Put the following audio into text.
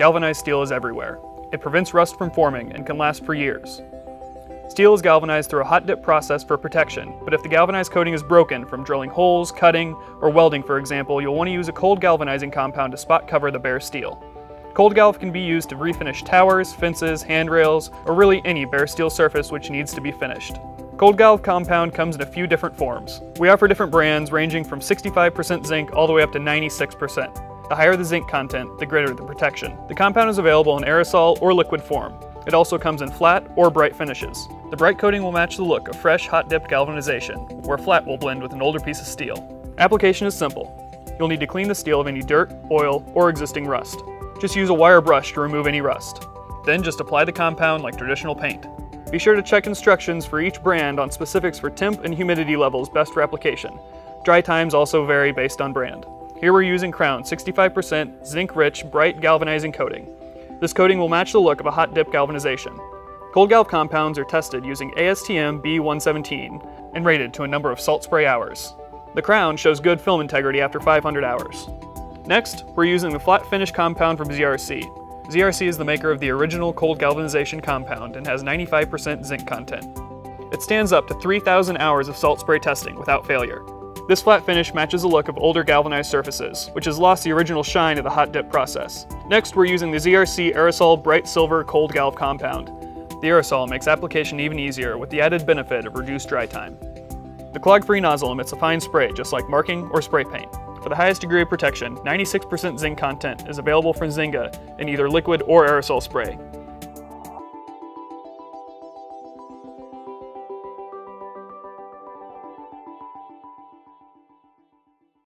Galvanized steel is everywhere. It prevents rust from forming and can last for years. Steel is galvanized through a hot dip process for protection, but if the galvanized coating is broken from drilling holes, cutting, or welding for example, you'll want to use a cold galvanizing compound to spot cover the bare steel. Cold galv can be used to refinish towers, fences, handrails, or really any bare steel surface which needs to be finished. Cold Galv compound comes in a few different forms. We offer different brands ranging from 65% zinc all the way up to 96%. The higher the zinc content, the greater the protection. The compound is available in aerosol or liquid form. It also comes in flat or bright finishes. The bright coating will match the look of fresh hot dipped galvanization, where flat will blend with an older piece of steel. Application is simple. You'll need to clean the steel of any dirt, oil, or existing rust. Just use a wire brush to remove any rust. Then just apply the compound like traditional paint. Be sure to check instructions for each brand on specifics for temp and humidity levels best for application. Dry times also vary based on brand. Here we're using Crown 65% zinc-rich bright galvanizing coating. This coating will match the look of a hot dip galvanization. Cold Galv compounds are tested using ASTM B117 and rated to a number of salt spray hours. The Crown shows good film integrity after 500 hours. Next, we're using the flat finish compound from ZRC. ZRC is the maker of the original cold galvanization compound and has 95% zinc content. It stands up to 3,000 hours of salt spray testing without failure. This flat finish matches the look of older galvanized surfaces, which has lost the original shine of the hot dip process. Next, we're using the ZRC Aerosol Bright Silver Cold Galv compound. The aerosol makes application even easier with the added benefit of reduced dry time. The clog-free nozzle emits a fine spray just like marking or spray paint. For the highest degree of protection, 96% zinc content is available from Zinga in either liquid or aerosol spray.